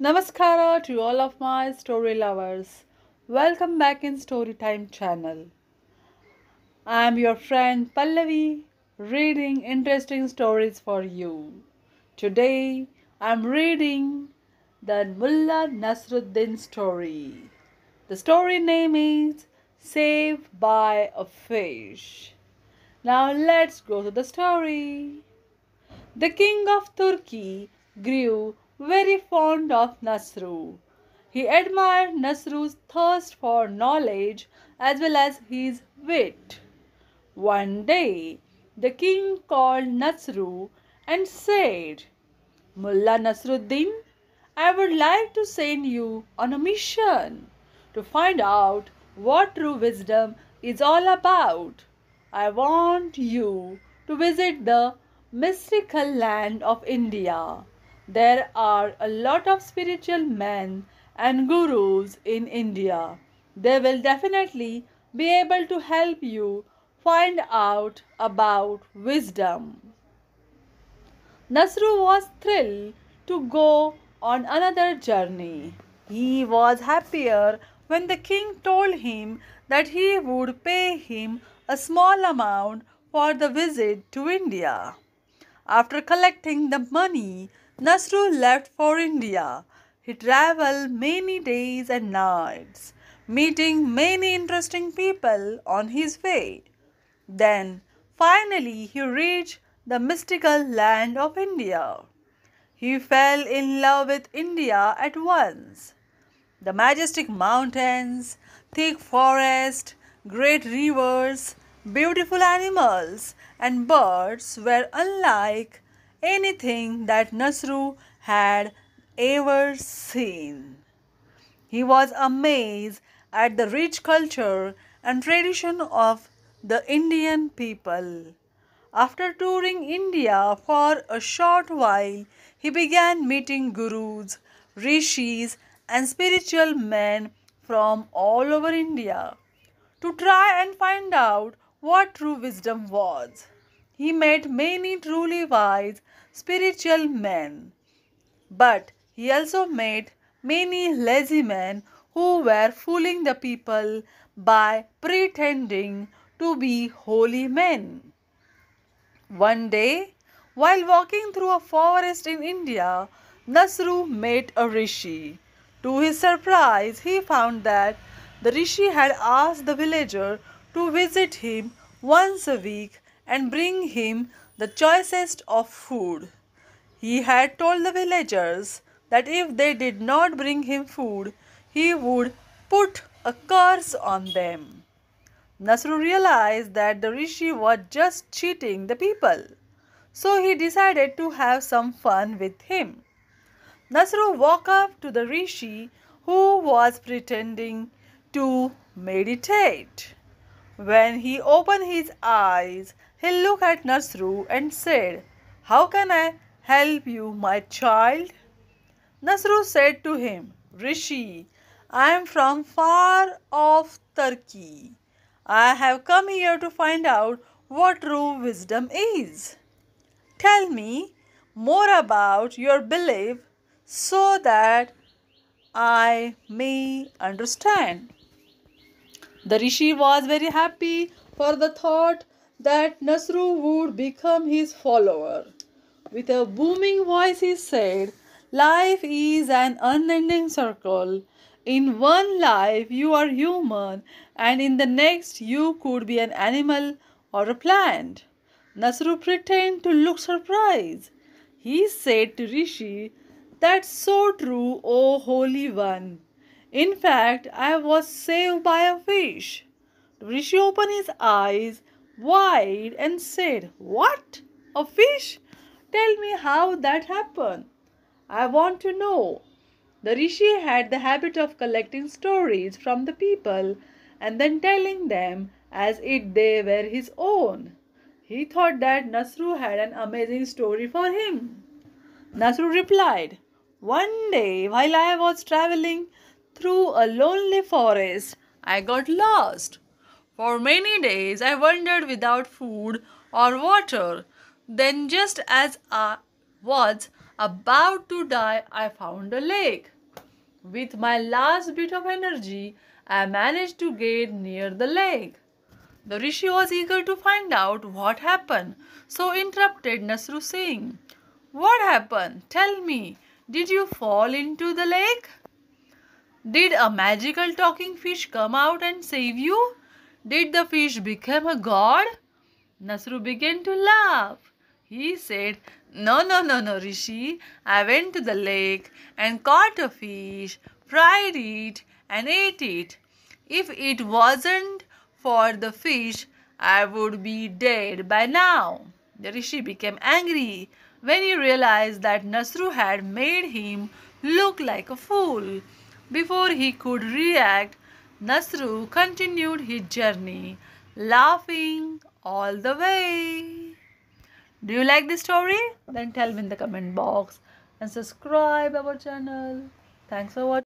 Namaskara to all of my story lovers. Welcome back in Storytime channel. I am your friend Pallavi reading interesting stories for you. Today I am reading the Mullah Nasruddin story. The story name is Saved by a Fish. Now let's go to the story. The king of Turkey grew very fond of Nasru. He admired Nasru's thirst for knowledge as well as his wit. One day, the king called Nasru and said, Mullah Nasruddin, I would like to send you on a mission to find out what true wisdom is all about. I want you to visit the mystical land of India there are a lot of spiritual men and gurus in India. They will definitely be able to help you find out about wisdom. Nasru was thrilled to go on another journey. He was happier when the king told him that he would pay him a small amount for the visit to India. After collecting the money, Nasru left for India. He traveled many days and nights, meeting many interesting people on his way. Then, finally, he reached the mystical land of India. He fell in love with India at once. The majestic mountains, thick forests, great rivers, beautiful animals, and birds were unlike anything that Nasru had ever seen. He was amazed at the rich culture and tradition of the Indian people. After touring India for a short while, he began meeting gurus, rishis, and spiritual men from all over India to try and find out what true wisdom was. He met many truly wise spiritual men, but he also met many lazy men who were fooling the people by pretending to be holy men. One day, while walking through a forest in India, Nasru met a rishi. To his surprise, he found that the rishi had asked the villager to visit him once a week and bring him the choicest of food. He had told the villagers that if they did not bring him food, he would put a curse on them. Nasru realized that the rishi was just cheating the people, so he decided to have some fun with him. Nasru walked up to the rishi who was pretending to meditate. When he opened his eyes, he looked at Nasru and said, How can I help you, my child? Nasru said to him, Rishi, I am from far off Turkey. I have come here to find out what true wisdom is. Tell me more about your belief so that I may understand. The Rishi was very happy for the thought that Nasru would become his follower. With a booming voice, he said, Life is an unending circle. In one life, you are human, and in the next, you could be an animal or a plant. Nasru pretended to look surprised. He said to Rishi, That's so true, O Holy One. In fact, I was saved by a fish. Rishi opened his eyes wide and said, What? A fish? Tell me how that happened. I want to know. The Rishi had the habit of collecting stories from the people and then telling them as if they were his own. He thought that Nasru had an amazing story for him. Nasru replied, One day while I was traveling through a lonely forest, I got lost. For many days I wandered without food or water. Then, just as I was About to die, I found a lake. With my last bit of energy, I managed to get near the lake. The Rishi was eager to find out what happened, so interrupted Nasru saying, What happened? Tell me, did you fall into the lake? Did a magical talking fish come out and save you? Did the fish become a god? Nasru began to laugh. He said, No, no, no, no, Rishi. I went to the lake and caught a fish, fried it, and ate it. If it wasn't for the fish, I would be dead by now. The Rishi became angry when he realized that Nasru had made him look like a fool. Before he could react, Nasru continued his journey, laughing all the way. Do you like this story? Then tell me in the comment box and subscribe our channel. Thanks for watching.